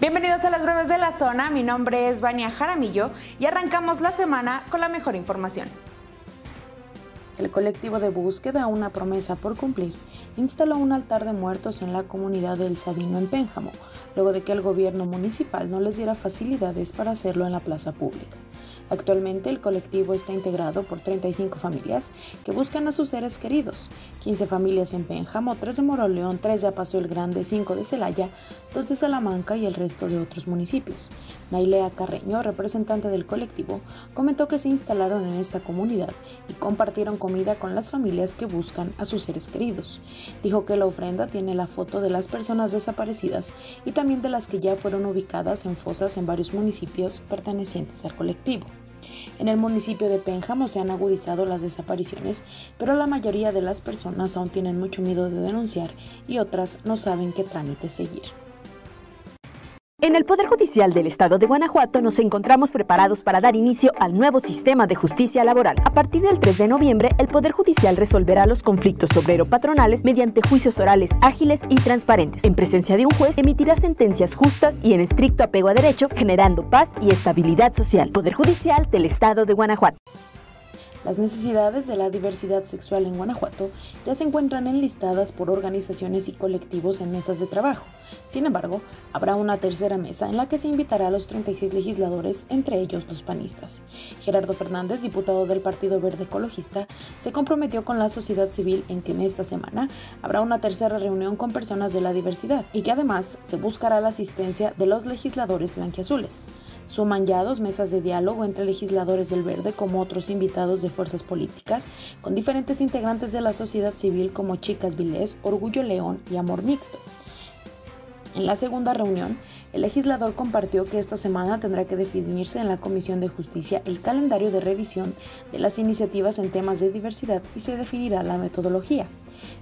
Bienvenidos a las breves de la zona, mi nombre es Vania Jaramillo y arrancamos la semana con la mejor información. El colectivo de búsqueda Una promesa por cumplir instaló un altar de muertos en la comunidad del Sabino en Pénjamo, luego de que el gobierno municipal no les diera facilidades para hacerlo en la plaza pública. Actualmente el colectivo está integrado por 35 familias que buscan a sus seres queridos, 15 familias en Pénjamo, 3 de Moroleón, 3 de Apaseo el Grande, 5 de Celaya, 2 de Salamanca y el resto de otros municipios. Nailea Carreño, representante del colectivo, comentó que se instalaron en esta comunidad y compartieron comida con las familias que buscan a sus seres queridos. Dijo que la ofrenda tiene la foto de las personas desaparecidas y también de las que ya fueron ubicadas en fosas en varios municipios pertenecientes al colectivo. En el municipio de Pénjamo se han agudizado las desapariciones, pero la mayoría de las personas aún tienen mucho miedo de denunciar y otras no saben qué trámite seguir. En el Poder Judicial del Estado de Guanajuato nos encontramos preparados para dar inicio al nuevo sistema de justicia laboral. A partir del 3 de noviembre, el Poder Judicial resolverá los conflictos obrero-patronales mediante juicios orales ágiles y transparentes. En presencia de un juez, emitirá sentencias justas y en estricto apego a derecho, generando paz y estabilidad social. Poder Judicial del Estado de Guanajuato. Las necesidades de la diversidad sexual en Guanajuato ya se encuentran enlistadas por organizaciones y colectivos en mesas de trabajo. Sin embargo, habrá una tercera mesa en la que se invitará a los 36 legisladores, entre ellos los panistas. Gerardo Fernández, diputado del Partido Verde Ecologista, se comprometió con la sociedad civil en que en esta semana habrá una tercera reunión con personas de la diversidad y que además se buscará la asistencia de los legisladores blanquiazules. Suman ya dos mesas de diálogo entre legisladores del Verde como otros invitados de fuerzas políticas, con diferentes integrantes de la sociedad civil como Chicas Vilés, Orgullo León y Amor Mixto. En la segunda reunión, el legislador compartió que esta semana tendrá que definirse en la Comisión de Justicia el calendario de revisión de las iniciativas en temas de diversidad y se definirá la metodología.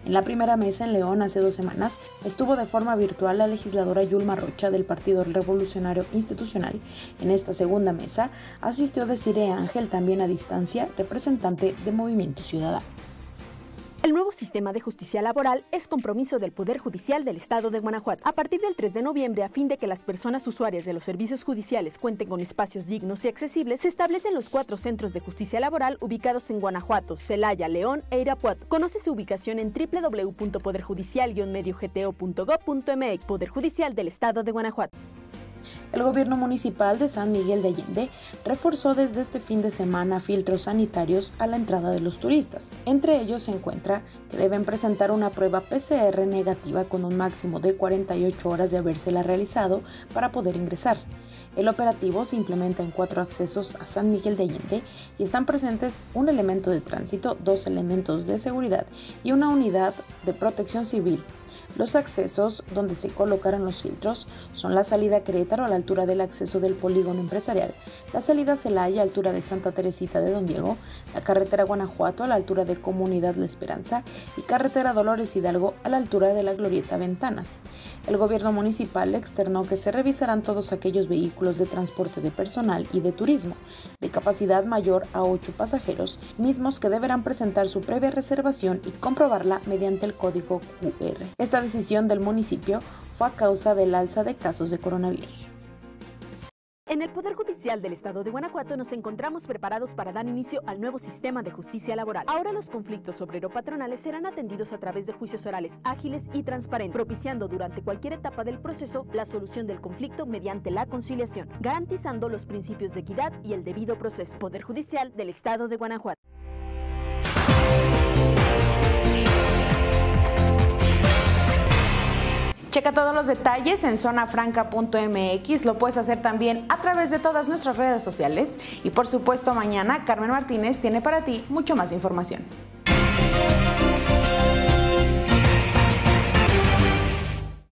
En la primera mesa en León hace dos semanas estuvo de forma virtual la legisladora Yulma Rocha del Partido Revolucionario Institucional. En esta segunda mesa asistió Desiree Ángel también a distancia, representante de Movimiento Ciudadano. El nuevo sistema de justicia laboral es compromiso del Poder Judicial del Estado de Guanajuato. A partir del 3 de noviembre, a fin de que las personas usuarias de los servicios judiciales cuenten con espacios dignos y accesibles, se establecen los cuatro centros de justicia laboral ubicados en Guanajuato, Celaya, León e Irapuato. Conoce su ubicación en www.poderjudicial-medio-gto.gov.mx Poder Judicial del Estado de Guanajuato. El gobierno municipal de San Miguel de Allende reforzó desde este fin de semana filtros sanitarios a la entrada de los turistas. Entre ellos se encuentra que deben presentar una prueba PCR negativa con un máximo de 48 horas de habérsela realizado para poder ingresar. El operativo se implementa en cuatro accesos a San Miguel de Allende y están presentes un elemento de tránsito, dos elementos de seguridad y una unidad de protección civil los accesos donde se colocaron los filtros son la salida A la altura del acceso del polígono empresarial, la salida Celaya a la altura de Santa Teresita de Don Diego, la carretera Guanajuato a la altura de Comunidad La Esperanza y carretera Dolores Hidalgo a la altura de la Glorieta Ventanas. El gobierno municipal externó que se revisarán todos aquellos vehículos de transporte de personal y de turismo de capacidad mayor a 8 pasajeros, mismos que deberán presentar su previa reservación y comprobarla mediante el código QR. Esta decisión del municipio fue a causa del alza de casos de coronavirus. En el Poder Judicial del Estado de Guanajuato nos encontramos preparados para dar inicio al nuevo sistema de justicia laboral. Ahora los conflictos obrero-patronales serán atendidos a través de juicios orales ágiles y transparentes, propiciando durante cualquier etapa del proceso la solución del conflicto mediante la conciliación, garantizando los principios de equidad y el debido proceso. Poder Judicial del Estado de Guanajuato. Checa todos los detalles en zonafranca.mx, lo puedes hacer también a través de todas nuestras redes sociales y por supuesto mañana Carmen Martínez tiene para ti mucho más información.